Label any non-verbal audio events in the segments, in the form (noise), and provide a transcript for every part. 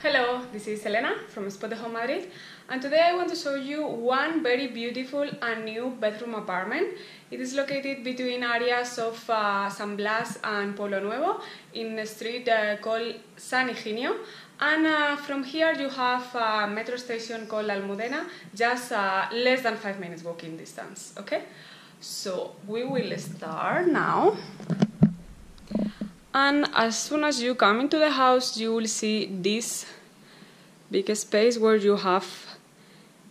Hello, this is Elena from Spotahome Madrid and today I want to show you one very beautiful and new bedroom apartment. It is located between areas of uh, San Blas and Pueblo Nuevo in a street uh, called San Higinio and uh, from here you have a metro station called Almudena just uh, less than 5 minutes walking distance, okay? So we will start now and as soon as you come into the house you will see this big space where you have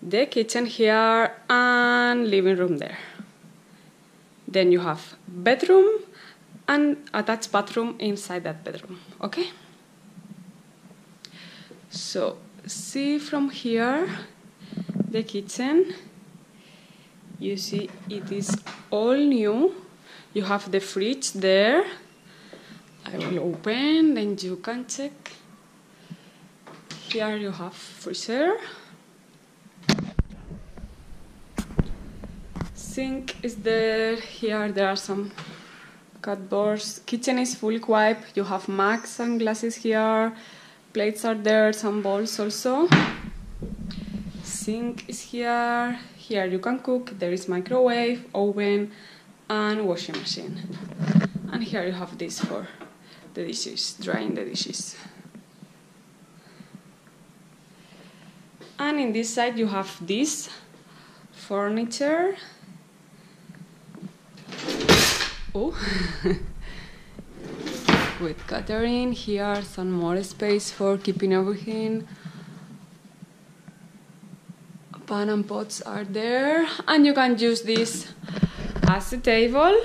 the kitchen here and living room there. Then you have bedroom and attached bathroom inside that bedroom okay? So see from here the kitchen. You see it is all new. You have the fridge there. I will open, then you can check. Here you have freezer. Sink is there. Here there are some cupboards. Kitchen is fully wiped. You have mugs and glasses here. Plates are there, some bowls also. Sink is here. Here you can cook. There is microwave, oven, and washing machine. And here you have this for the dishes, drying the dishes. And in this side you have this furniture. Oh, (laughs) with Catherine here, some more space for keeping everything. Pan and pots are there, and you can use this as a table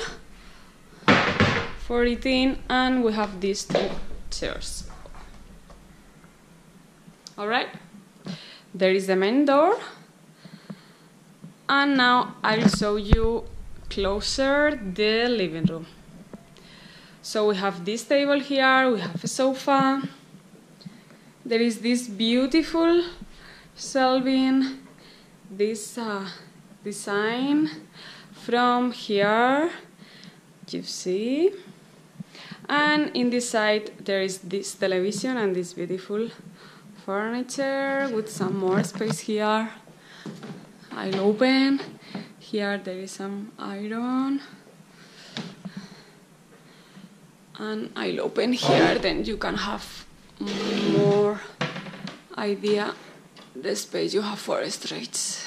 for eating. And we have these two chairs. All right there is the main door. And now I'll show you closer the living room. So we have this table here we have a sofa. There is this beautiful shelving this uh, design from here you see. And in this side there is this television and this beautiful furniture with some more space here. I'll open. Here there is some iron. And I'll open here then you can have more idea the space you have for storage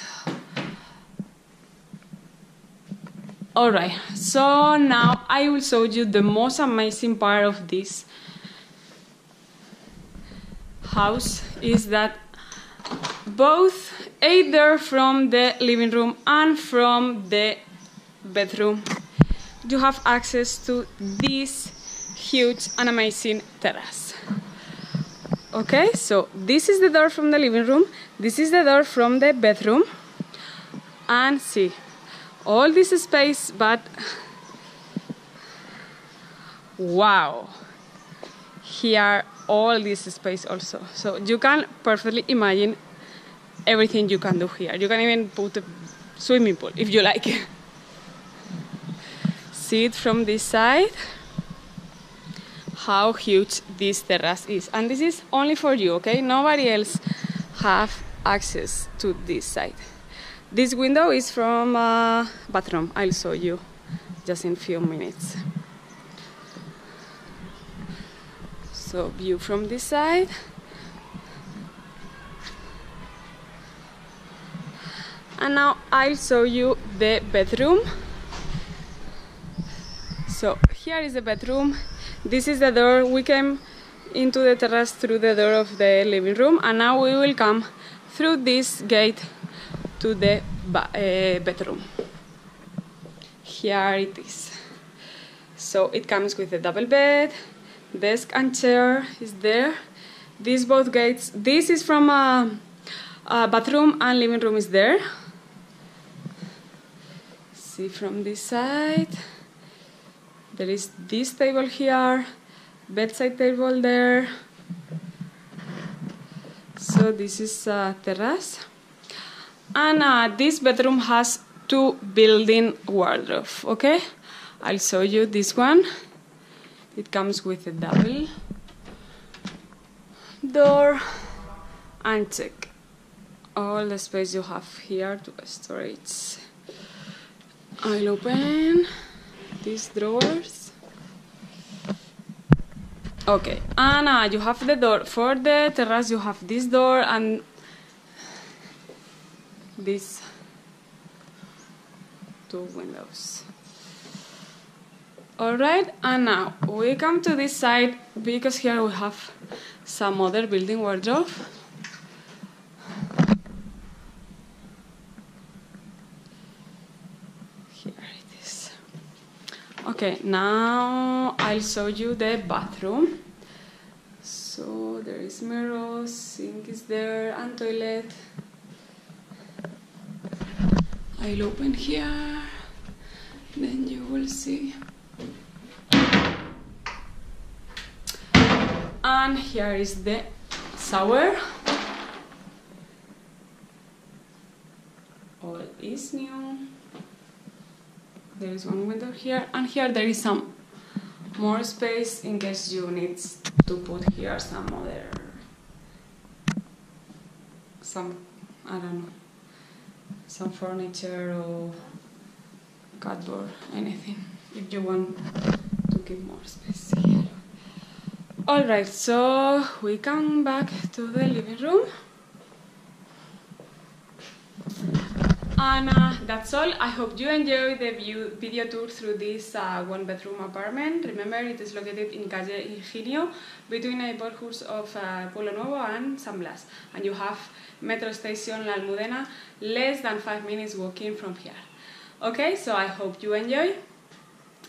Alright, so now I will show you the most amazing part of this house is that both either from the living room and from the bedroom you have access to this huge and amazing terrace. Okay, so this is the door from the living room, this is the door from the bedroom, and see, all this space but wow here all this space also. So you can perfectly imagine everything you can do here. You can even put a swimming pool if you like. (laughs) See it from this side? How huge this terrace is. And this is only for you okay? Nobody else have access to this side. This window is from a bathroom. I'll show you just in a few minutes. So view from this side. And now I'll show you the bedroom. So here is the bedroom. This is the door. We came into the terrace through the door of the living room and now we will come through this gate to the uh, bedroom. Here it is. So it comes with a double bed, desk and chair is there. These both gates, this is from a, a bathroom and living room is there. See from this side. There is this table here, bedside table there. So this is a terrace and uh, this bedroom has two built-in wardrobe okay I'll show you this one it comes with a double door and check all the space you have here to store it. I'll open these drawers. Okay, and you have the door for the terrace. You have this door and these two windows. Alright, and now we come to this side because here we have some other building wardrobe. Here it is. Okay, now I'll show you the bathroom. So there is mirrors, sink is there, and toilet. I'll open here, then you will see. And here is the shower. All is new. There is one window here, and here there is some more space in case you need to put here some other some I don't know some furniture or cardboard, anything, if you want to give more space here. Alright, so we come back to the living room. And uh, that's all. I hope you enjoyed the view, video tour through this uh, one bedroom apartment. Remember, it is located in Calle Higinio, between neighborhoods of uh, Pueblo Nuevo and San Blas. And you have metro station La Almudena, less than five minutes walking from here. Okay, so I hope you enjoy.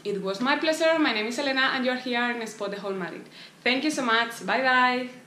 It was my pleasure. My name is Elena, and you're here in Spotahome Madrid. Thank you so much. Bye bye.